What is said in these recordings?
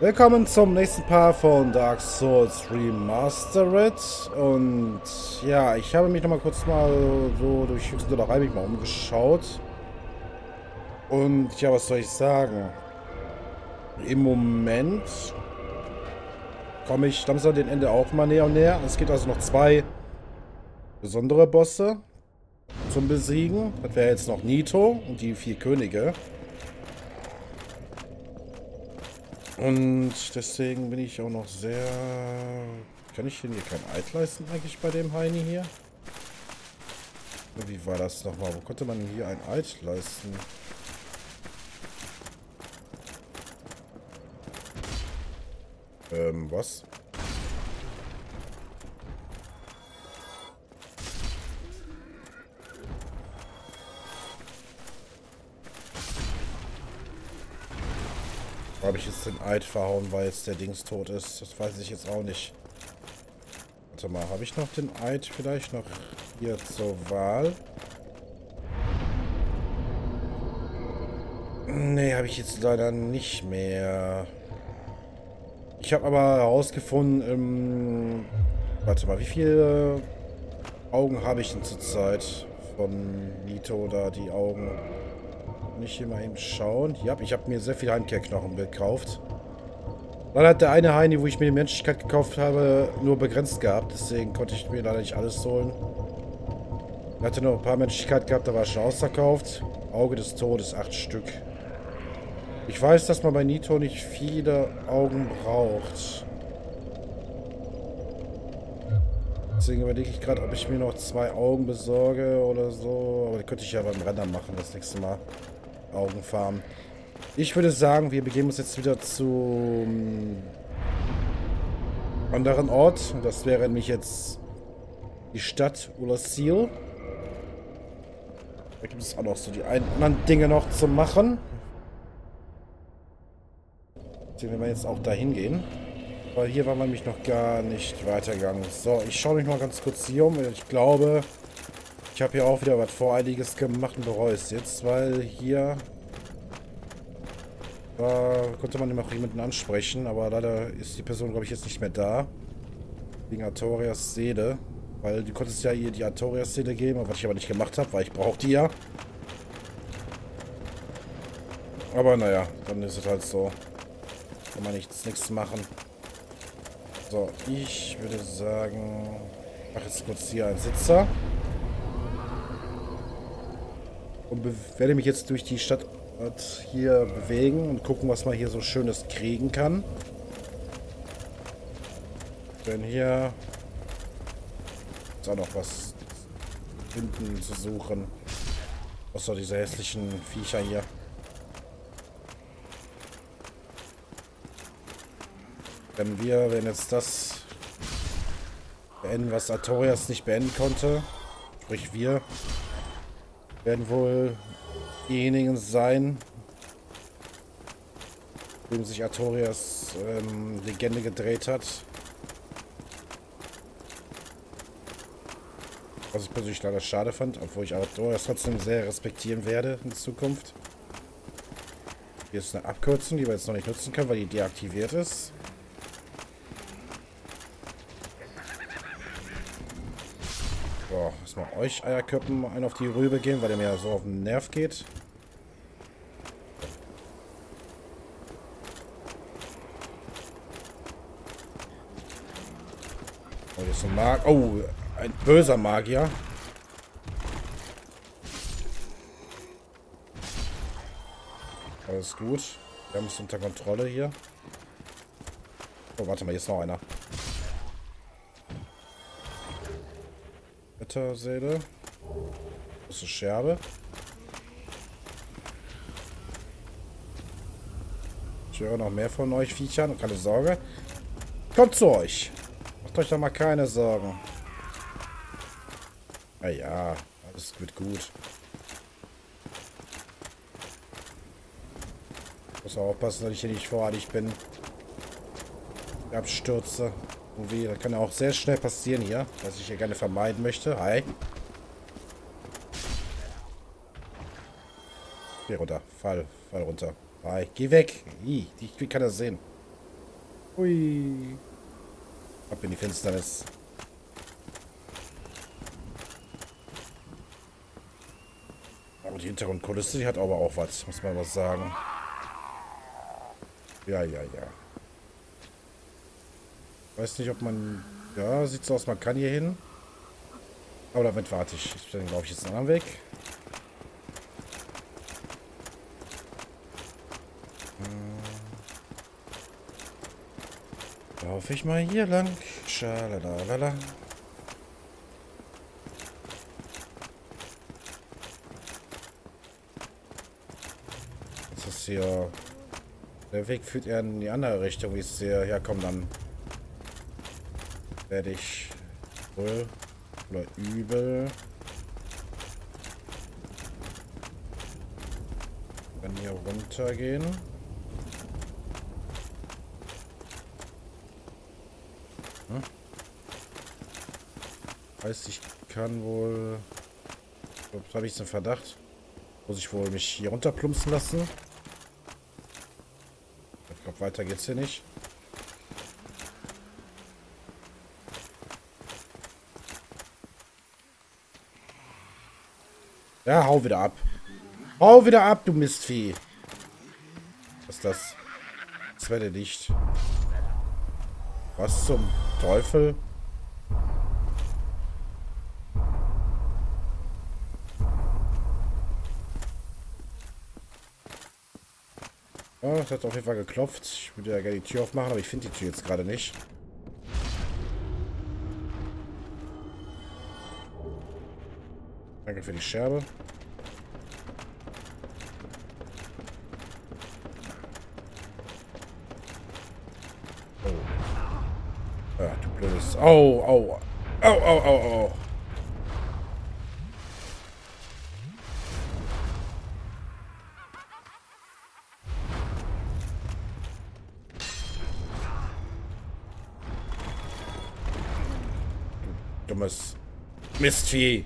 Willkommen zum nächsten Part von Dark Souls Remastered. Und ja, ich habe mich noch mal kurz mal so durch Höchst oder mich mal umgeschaut. Und ja, was soll ich sagen? Im Moment komme ich langsam dem Ende auch mal näher und näher. Es gibt also noch zwei besondere Bosse zum Besiegen. Das wäre jetzt noch Nito und die vier Könige. Und deswegen bin ich auch noch sehr... Kann ich denn hier kein Eid leisten eigentlich bei dem Heini hier? Wie war das nochmal? Wo konnte man hier ein Eid leisten? Ähm, was? Habe ich jetzt den Eid verhauen, weil jetzt der Dings tot ist? Das weiß ich jetzt auch nicht. Warte mal, habe ich noch den Eid vielleicht noch hier zur Wahl? Nee, habe ich jetzt leider nicht mehr. Ich habe aber herausgefunden, ähm, warte mal, wie viele Augen habe ich denn zurzeit von Nito da, die Augen? Kann ich hier mal eben schauen? Ja, ich habe mir sehr viele Heimkehrknochen gekauft. Leider hat der eine Heini, wo ich mir die Menschlichkeit gekauft habe, nur begrenzt gehabt. Deswegen konnte ich mir leider nicht alles holen. Ich hatte noch ein paar Menschlichkeit gehabt, da war schon ausverkauft. Auge des Todes, acht Stück. Ich weiß, dass man bei Nito nicht viele Augen braucht. Deswegen überlege ich gerade, ob ich mir noch zwei Augen besorge oder so. Aber die könnte ich ja beim Renner machen das nächste Mal. Augenfarm. Ich würde sagen, wir begeben uns jetzt wieder zum anderen Ort. Das wäre nämlich jetzt die Stadt Ulasil. Da gibt es auch noch so die anderen Dinge noch zu machen. Deswegen werden wir jetzt auch dahin gehen. Weil hier war man nämlich noch gar nicht weitergegangen. So, ich schaue mich mal ganz kurz hier um. Ich glaube, ich habe hier auch wieder was Voreiliges gemacht und bereue es jetzt, weil hier da konnte man immer jemanden ansprechen, aber leider ist die Person, glaube ich, jetzt nicht mehr da. Wegen Artorias Seele. Weil du konntest ja ihr die Artorias Seele geben, was ich aber nicht gemacht habe, weil ich brauche die ja. Aber naja, dann ist es halt so. Kann man nichts, nichts machen. So, ich würde sagen, ich mache jetzt kurz hier einen Sitzer. Und werde mich jetzt durch die Stadt hier bewegen und gucken, was man hier so Schönes kriegen kann. Denn hier ist auch noch was hinten zu suchen. Außer diese hässlichen Viecher hier. Wenn wir, wenn jetzt das beenden, was Artorias nicht beenden konnte, sprich wir, werden wohl diejenigen sein, dem sich Artorias ähm, Legende gedreht hat. Was ich persönlich leider schade fand, obwohl ich Artorias trotzdem sehr respektieren werde in Zukunft. Hier ist eine Abkürzung, die wir jetzt noch nicht nutzen können, weil die deaktiviert ist. So, erstmal euch Eierköppen ein auf die Rübe gehen, weil der mir so auf den Nerv geht. Oh, das ist ein Mag oh, ein böser Magier. Alles gut. Wir haben es unter Kontrolle hier. Oh, warte mal, hier ist noch einer. Wetterseele. Große Scherbe. Ich höre noch mehr von euch Viechern. Keine Sorge. Kommt zu euch. Macht euch doch mal keine Sorgen. Naja, alles wird gut. Muss auch aufpassen, dass ich hier nicht voreilig bin. Ich abstürze. Irgendwie, das kann ja auch sehr schnell passieren hier, was ich hier gerne vermeiden möchte. Hi. Geh runter. Fall. Fall runter. Hi, geh weg. Ih, ich kann das sehen. Hui. Ab in die Finsternis. Aber die Hintergrundkulisse, die hat aber auch was, muss man was sagen. Ja, ja, ja. Weiß nicht, ob man... Ja, sieht so aus, man kann hier hin. Aber damit warte ich. Dann glaube ich jetzt einen anderen Weg. Laufe ich mal hier lang. Schalalala. Das ist hier... Der Weg führt eher in die andere Richtung, wie es hier herkommt. Dann werde ich wohl oder übel. Wenn hier runtergehen. Hm? Heißt, ich kann wohl... Ups, habe ich einen Verdacht. Muss ich wohl mich hier runterplumpsen lassen. Ich glaube, weiter geht's hier nicht. Ja, hau wieder ab. Hau wieder ab, du Mistvieh. Was ist das? Das werde nicht. Was zum Teufel? Oh, das hat auf jeden Fall geklopft. Ich würde ja gerne die Tür aufmachen, aber ich finde die Tür jetzt gerade nicht. Danke für die Scherbe. Oh. Ja, du blödes. Au, au. Au, au, au, au. dummes Mistvieh.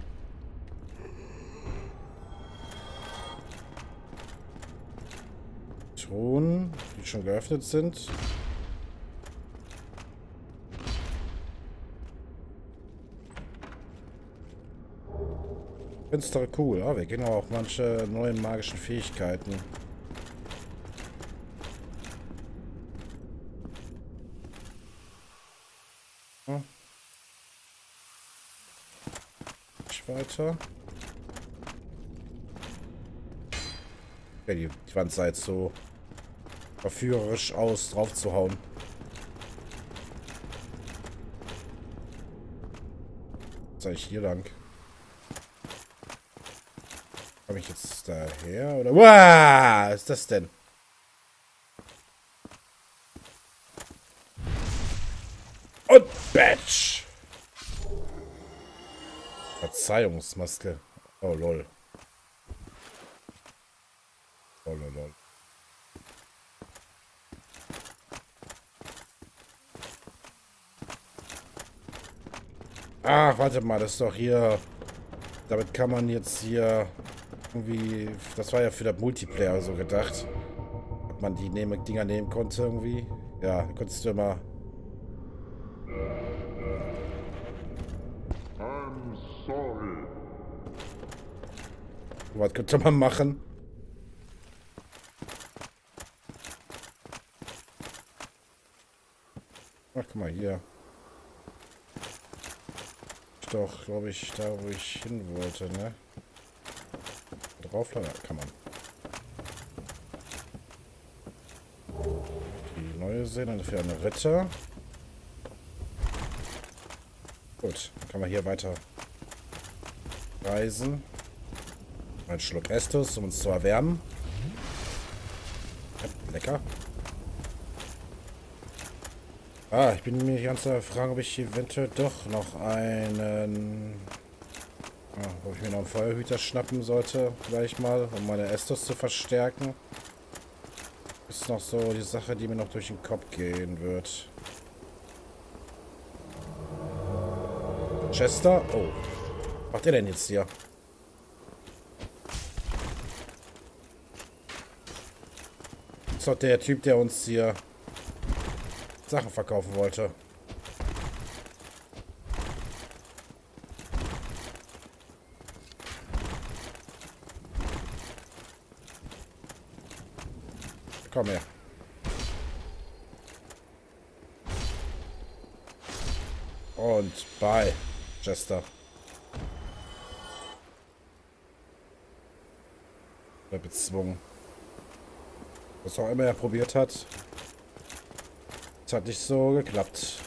Truhen, die schon geöffnet sind. Finstere cool. Ja, wir gehen auch manche neuen magischen Fähigkeiten. Nicht weiter. Ja, die, die Wand sah jetzt so verführerisch aus, drauf zu hauen. Soll ich hier lang? Komme ich jetzt daher? Oder? Wow, was ist das denn? Und Batch! Verzeihungsmaske. Oh, lol. Oh, lol, lol. Ach, warte mal, das ist doch hier... Damit kann man jetzt hier irgendwie... Das war ja für das Multiplayer so gedacht. Ob man die nehmen, Dinger nehmen konnte irgendwie. Ja, konntest du immer... I'm sorry. Was könnte man machen? Ach, guck mal hier. Doch, glaube ich, da wo ich hin wollte, ne? Draufladen, kann man. Die neue Sehne für eine Ritter. Gut, dann kann man hier weiter reisen. Ein Schluck Estus, um uns zu erwärmen. Ja, lecker. Ah, ich bin mir ganz der Frage, ob ich eventuell doch noch einen... Ah, ob ich mir noch einen Feuerhüter schnappen sollte, gleich mal, um meine Estus zu verstärken. Ist noch so die Sache, die mir noch durch den Kopf gehen wird. Chester? Oh. Was macht ihr denn jetzt hier? ist doch der Typ, der uns hier Sachen verkaufen wollte. Komm her. Und bei Jester. Oder bezwungen. Was auch immer er probiert hat. Hat nicht so geklappt.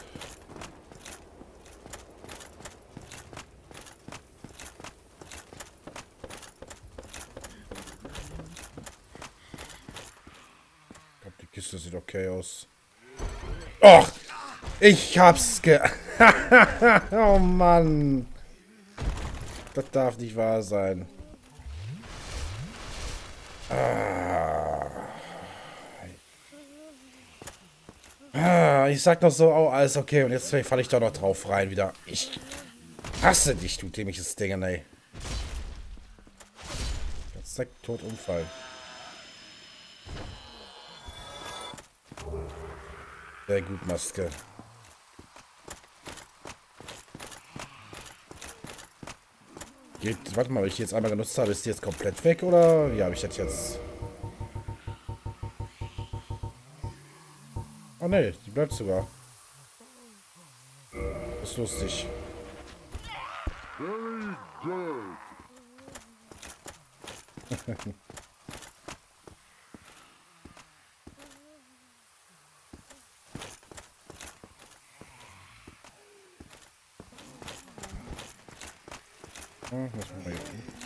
Ich glaube, die Kiste sieht okay aus. Och! Ich hab's ge... oh Mann! Das darf nicht wahr sein. Ah. Ah, ich sag noch so, oh, alles okay. Und jetzt falle ich doch noch drauf rein wieder. Ich hasse dich, du dämliches Ding, ey. Zack, tot umfallen. Sehr gut, Maske. Geht, warte mal, wenn ich die jetzt einmal genutzt habe, ist die jetzt komplett weg oder wie habe ich das jetzt? Oh ne, die bleibt sogar. Ist lustig. Hm, was machen wir hier?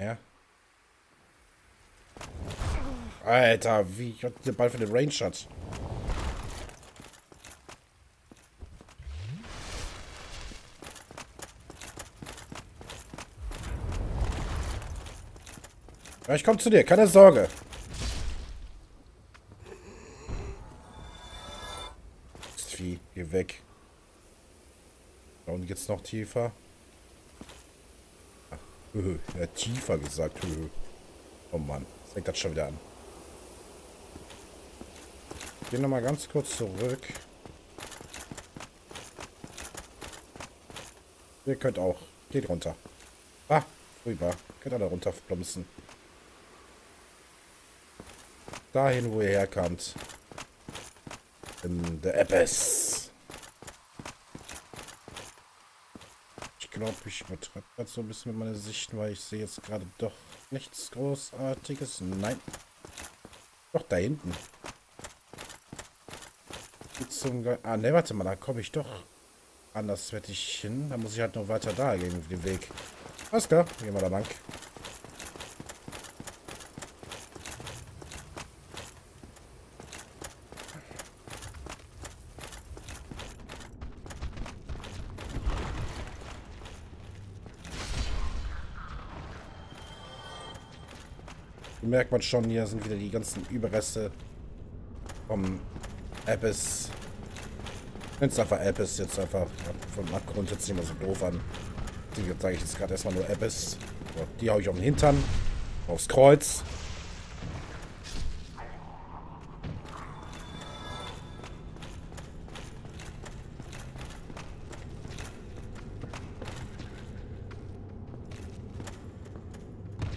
Ja. Alter, wie ich den Ball für den Range hat. Ja, ich komme zu dir, keine Sorge. Vieh, geh weg. Da geht's noch tiefer. Ach, er hat tiefer gesagt. Oh Mann, das fängt das schon wieder an. Gehen noch mal ganz kurz zurück. Ihr könnt auch. Geht runter. Ah, rüber. Könnt alle runter plumpsen. Dahin, wo ihr herkommt. In der Abyss. Ich glaube, ich übertreibe gerade so ein bisschen mit meiner Sicht, weil ich sehe jetzt gerade doch nichts Großartiges. Nein. Doch, da hinten. Zum ah, ne, warte mal, da komme ich doch anderswertig hin. Da muss ich halt noch weiter da gegen den Weg. Alles klar, gehen wir da lang. Merkt man schon, hier sind wieder die ganzen Überreste vom Abyss. Nenn's einfach Abyss jetzt einfach. Vom Abgrund jetzt nicht mehr so doof an. Die sage ich jetzt gerade erstmal nur Abyss. So, die hau ich auf den Hintern. Aufs Kreuz.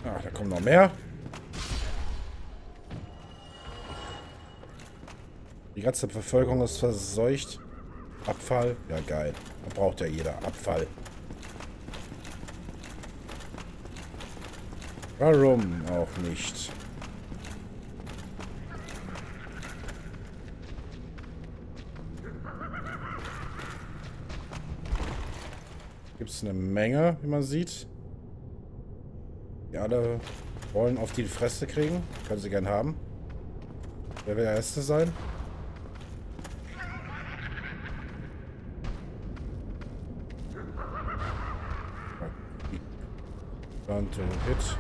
Ah, da kommen noch mehr. Ganze Bevölkerung ist verseucht. Abfall? Ja, geil. Da braucht ja jeder Abfall. Warum auch nicht? Gibt es eine Menge, wie man sieht. Die alle wollen auf die Fresse kriegen. Können sie gern haben. Wer will der Erste sein? doing it.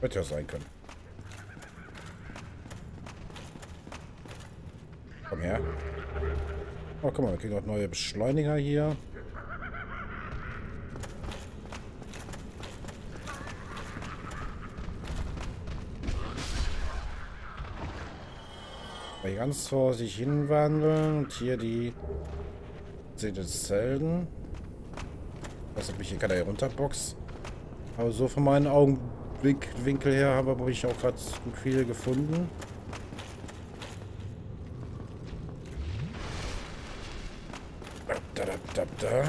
Hätte ja sein können. Komm her. Oh, guck mal, wir kriegen auch neue Beschleuniger hier. Ganz vorsichtig hinwandeln und hier die Zelden. Ich weiß nicht, ob ich hier gerade runterbox. Aber so von meinen Augenwinkel her habe ich auch gerade gut viele gefunden. Da, da, da, da.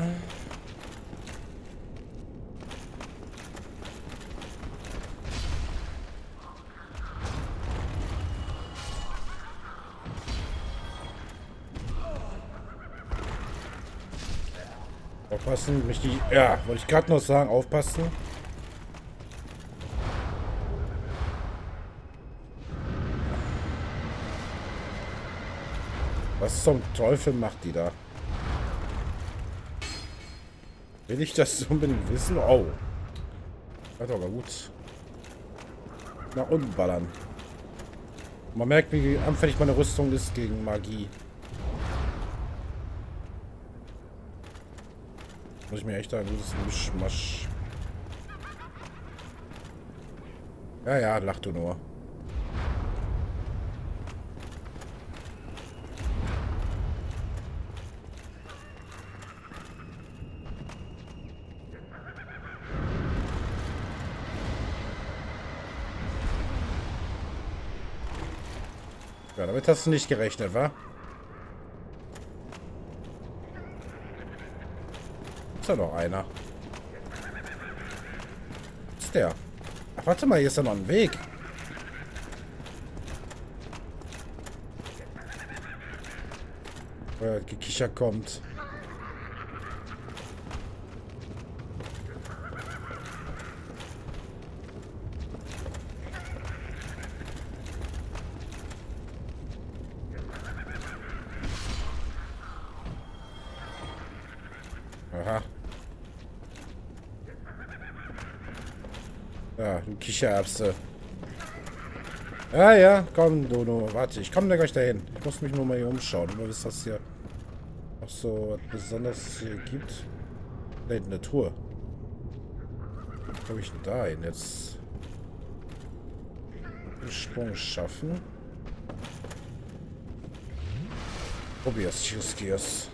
Aufpassen, mich die... Ja, wollte ich gerade noch sagen, aufpassen. Was zum Teufel macht die da? Will ich das unbedingt wissen? Oh. Hat aber gut. Nach unten ballern. Man merkt, wie anfällig meine Rüstung ist gegen Magie. Muss ich mir echt ein gutes Mischmasch. Ja, ja, lach du nur. Ja, damit hast du nicht gerechnet, wa? Ist da noch einer? Ist der? Ach, warte mal, hier ist ja noch ein Weg. Äh, Gekicher kommt. Aha. Ja, du Kichererbse. Ja, ja, komm, Dono. Warte, ich komme da gleich dahin. Ich muss mich nur mal hier umschauen. Immer was das hier noch so was Besonderes hier gibt. Ne, eine. Wie komme ich denn da hin jetzt? Den Sprung schaffen. Probier's, Justiers.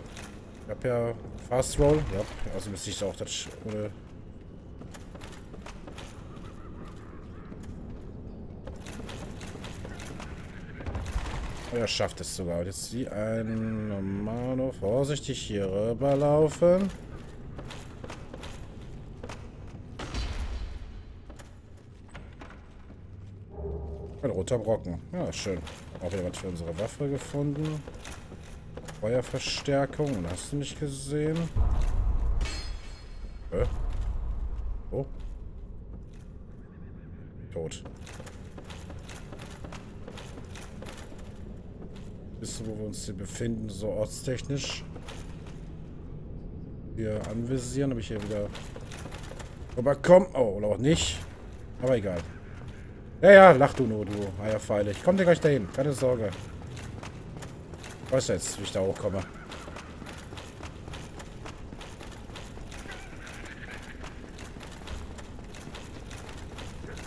Ich hab ja Fast Roll. Ja, also müsste ich auch das ohne Er schafft es sogar. Und jetzt wie ein Normalo vorsichtig hier rüberlaufen. Ein roter Brocken. Ja, schön. Auch was für unsere Waffe gefunden. Feuerverstärkung. Hast du nicht gesehen? Äh? Oh. Tot. Wissen, wo wir uns hier befinden, so ortstechnisch. Hier anvisieren, ob ich hier wieder rüberkomme. Oh, oder auch nicht. Aber egal. Ja, ja, lach du nur, du Eierpfeile. Ich komme dir gleich dahin. Keine Sorge. Ich weiß jetzt, wie ich da hochkomme.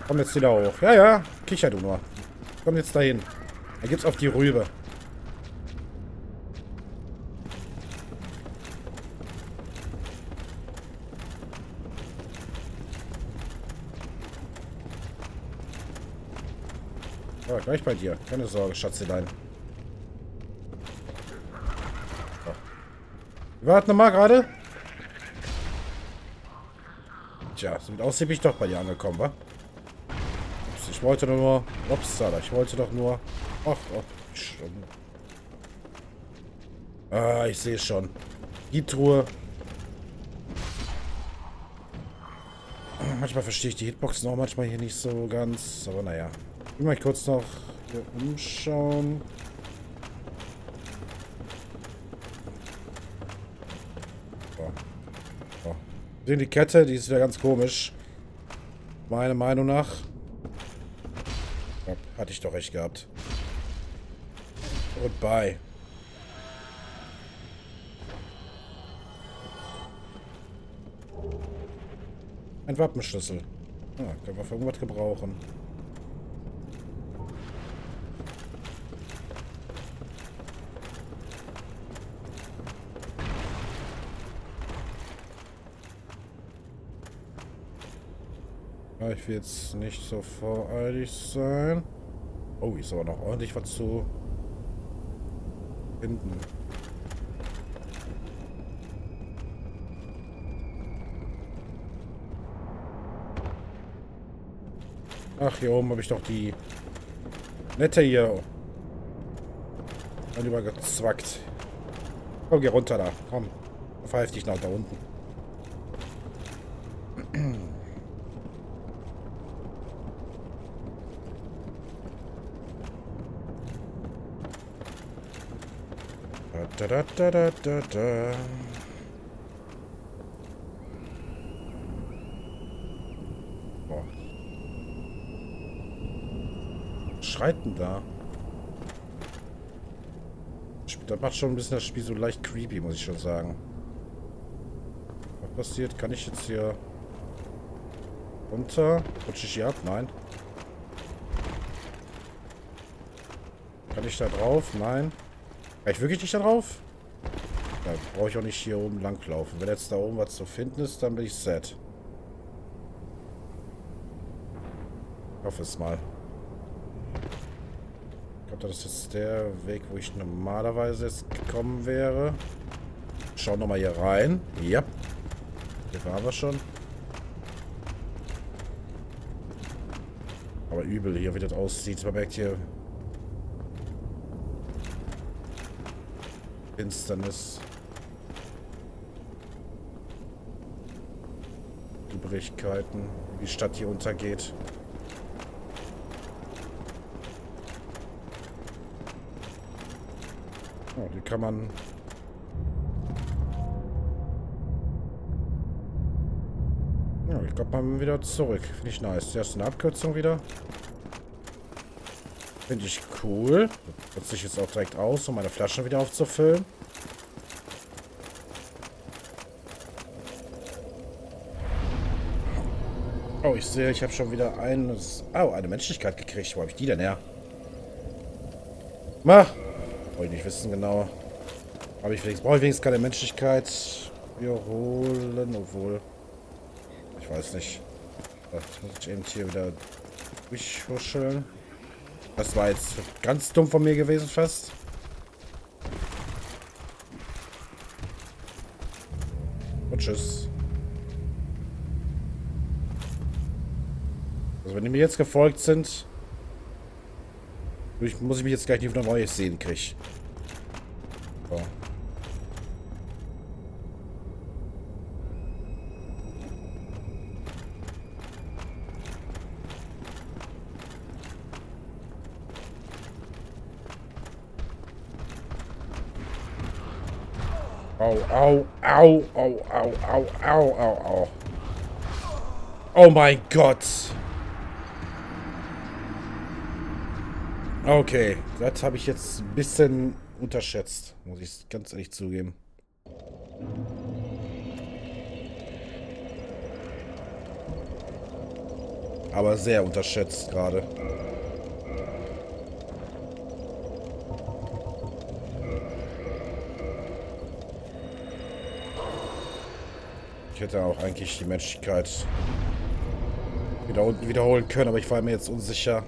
Komm jetzt wieder hoch. Ja, ja. Kicher du nur. Komm jetzt dahin. Da gibt's auf die Rübe. Gleich bei dir. Keine Sorge, Schatzelein. So. Wir warten nochmal gerade. Tja, so aus, bin ich doch bei dir angekommen, wa? Ups, ich wollte nur... Ups, ich wollte doch nur... Ach, ach, schon. Ah, ich sehe schon. Die Truhe. Manchmal verstehe ich die Hitboxen auch manchmal hier nicht so ganz. Aber naja. Ich will mal kurz noch hier umschauen. So. So. Sehen die Kette, die ist wieder ganz komisch. Meiner Meinung nach. Hatte ich doch recht gehabt. Goodbye. Ein Wappenschlüssel. Ah, können wir für irgendwas gebrauchen. Ich will jetzt nicht so voreilig sein. Oh, ist aber noch ordentlich was zu finden. Ach, hier oben habe ich doch die nette hier. Dann übergezwackt. Komm, geh runter da. Komm. Verpfeif dich nach da unten. Da, da, da, da, da, da. Boah. Was schreit denn da? Das macht schon ein bisschen das Spiel so leicht creepy, muss ich schon sagen. Was passiert? Kann ich jetzt hier runter? Rutsche ich hier ab? Nein. Kann ich da drauf? Nein. Kann ich wirklich nicht da drauf? Da brauche ich auch nicht hier oben langlaufen. Wenn jetzt da oben was zu finden ist, dann bin ich set. Ich hoffe es mal. Ich glaube, das ist jetzt der Weg, wo ich normalerweise jetzt gekommen wäre. Schauen nochmal hier rein. Ja. Hier waren wir schon. Aber übel hier, wie das aussieht. Man merkt hier Finsternis. Übrigkeiten, wie die Stadt hier untergeht. Oh, die kann man... Ja, ich glaube mal wieder zurück. Finde ich nice. Zuerst eine Abkürzung wieder. Finde ich cool. Nutze ich jetzt auch direkt aus, um meine Flaschen wieder aufzufüllen. Oh, ich sehe, ich habe schon wieder ein... Oh, eine Menschlichkeit gekriegt. Wo habe ich die denn her? Ma! Wollte ich nicht wissen genau. Aber ich brauche ich wenigstens keine Menschlichkeit wiederholen, obwohl... Ich weiß nicht. Das muss ich eben hier wieder durchhuscheln. Das war jetzt ganz dumm von mir gewesen fast. Und tschüss. Also wenn die mir jetzt gefolgt sind, muss ich mich jetzt gleich nicht wieder Neues sehen krieg. So. Au, au, au, au, au, au, au, au. Oh mein Gott. Okay, das habe ich jetzt ein bisschen unterschätzt, muss ich ganz ehrlich zugeben. Aber sehr unterschätzt gerade. Ich hätte auch eigentlich die Menschlichkeit wieder unten wiederholen können, aber ich war mir jetzt unsicher.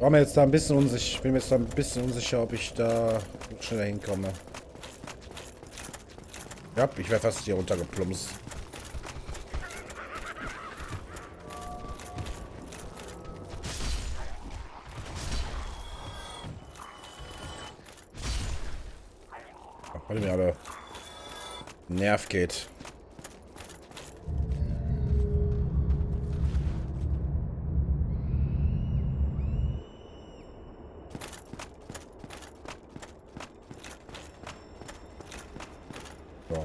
War mir jetzt da ein bisschen unsicher. Ich bin mir jetzt da ein bisschen unsicher, ob ich da schneller hinkomme. Ja, ich wäre fast hier runtergeplumpst. Nerv geht. Bin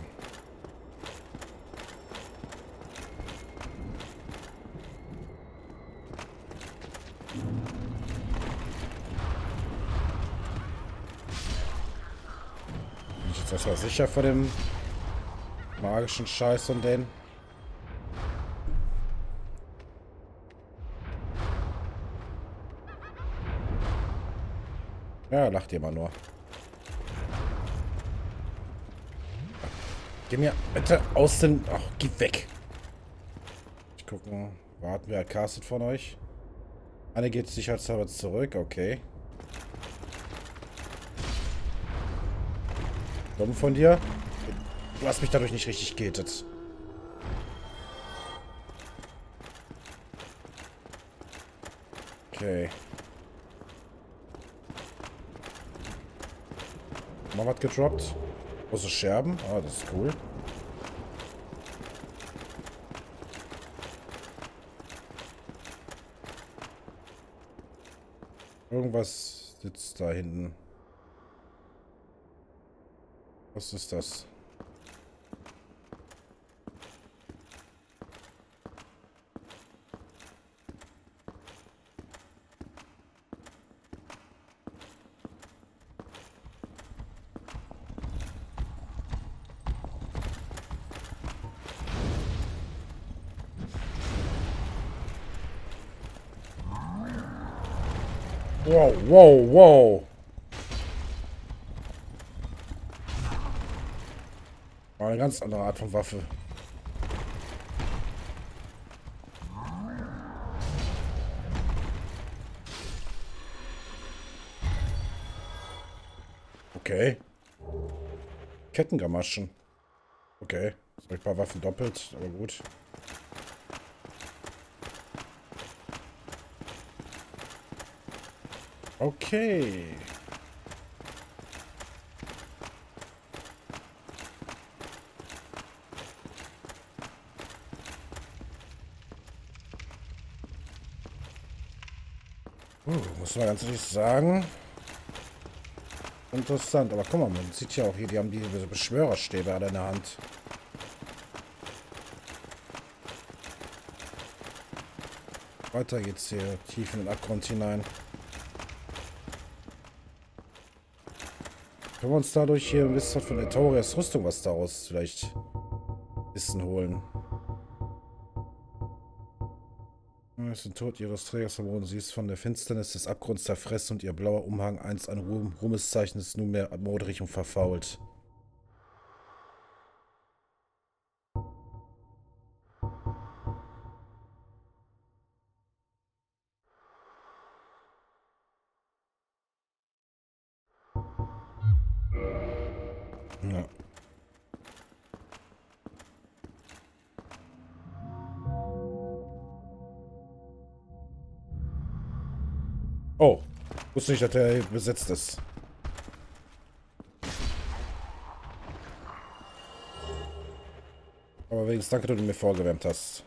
ich jetzt sicher vor dem magischen Scheiß und den. Ja, lacht ihr mal nur. Geh mir bitte aus den... Ach, geh weg. Ich gucken. Warten wir castet von euch. Eine geht sicherheitshalber zurück. Okay. Dumm von dir. Du mich dadurch nicht richtig gated. Okay. Mal was gedroppt. Große Scherben. Ah, das ist cool. Irgendwas sitzt da hinten. Was ist das? Wow, wow. War eine ganz andere Art von Waffe. Okay. Kettengamaschen. Okay. Ein paar Waffen doppelt, aber gut. Okay. Uh, muss man ganz ehrlich sagen. Interessant, aber guck mal, man sieht ja auch hier, die haben diese Beschwörerstäbe alle in der Hand. Weiter geht's hier tief in den Abgrund hinein. Können wir uns dadurch hier ein bisschen von der Taurias Rüstung was daraus vielleicht bisschen holen? Es den Tod ihres Trägers verloren. Sie ist von der Finsternis des Abgrunds zerfressen und ihr blauer Umhang, einst ein Ruhm, Ruhmeszeichen, ist nunmehr moderig und verfault. Wusste nicht, dass der besetzt ist. Aber wenigstens danke, dass du mir vorgewärmt hast.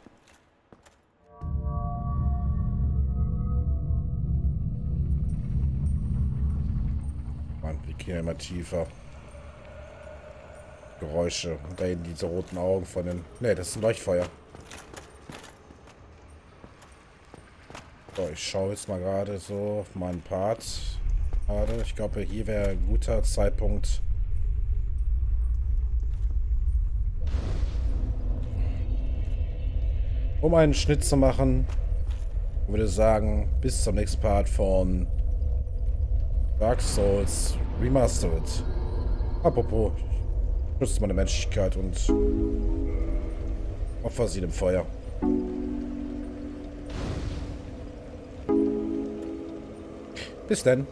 Mann, wir gehen ja immer tiefer. Geräusche. Und da hinten diese roten Augen von den... Ne, das ist ein Leuchtfeuer. So, ich schaue jetzt mal gerade so auf meinen Part. Gerade. Ich glaube, hier wäre ein guter Zeitpunkt. Um einen Schnitt zu machen. Ich würde sagen, bis zum nächsten Part von Dark Souls Remastered. Apropos, nutzt meine Menschlichkeit und opfer sie dem Feuer. Bis dann.